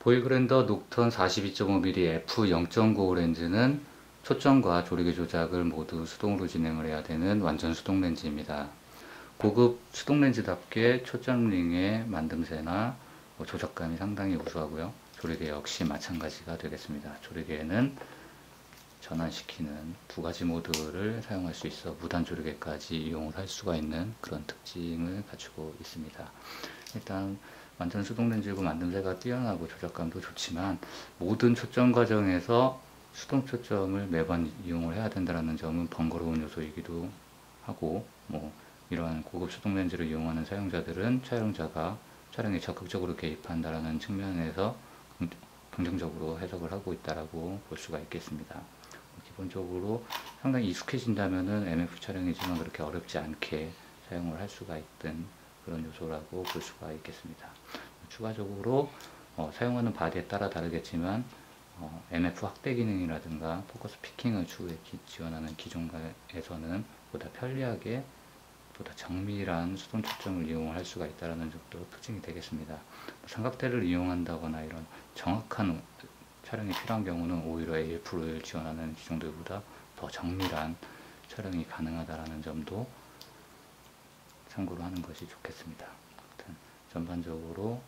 보이그랜더 녹턴 42.5mm f2.9 렌즈는 초점과 조리개 조작을 모두 수동으로 진행을 해야 되는 완전 수동 렌즈입니다. 고급 수동 렌즈답게 초점 링의 만듦새나 뭐 조작감이 상당히 우수하고요. 조리개 역시 마찬가지가 되겠습니다. 조리개는 전환시키는 두 가지 모드를 사용할 수 있어 무단 조리개까지 이용을 할 수가 있는 그런 특징을 갖추고 있습니다. 일단 완전 수동 렌즈고 만듦새가 뛰어나고 조작감도 좋지만 모든 초점 과정에서 수동 초점을 매번 이용을 해야 된다는 점은 번거로운 요소이기도 하고 뭐 이러한 고급 수동 렌즈를 이용하는 사용자들은 촬영자가 촬영에 적극적으로 개입한다라는 측면에서 긍정적으로 해석을 하고 있다라고 볼 수가 있겠습니다. 기본적으로 상당히 익숙해진다면은 MF 촬영이지만 그렇게 어렵지 않게 사용을 할 수가 있던 그런 요소라고 볼 수가 있겠습니다. 추가적으로 어, 사용하는 바디에 따라 다르겠지만 어, MF 확대 기능이라든가 포커스 피킹을 추후에 기, 지원하는 기종에서는 보다 편리하게 보다 정밀한 수동 초점을 이용할 수가 있다는 점도 특징이 되겠습니다. 삼각대를 이용한다거나 이런 정확한 촬영이 필요한 경우는 오히려 AF를 지원하는 기종들보다 더 정밀한 촬영이 가능하다는 점도 참고로 하는 것이 좋겠습니다. 전반적으로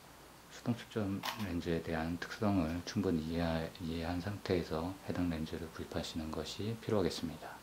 수동 초점 렌즈에 대한 특성을 충분히 이해, 이해한 상태에서 해당 렌즈를 구입하시는 것이 필요하겠습니다.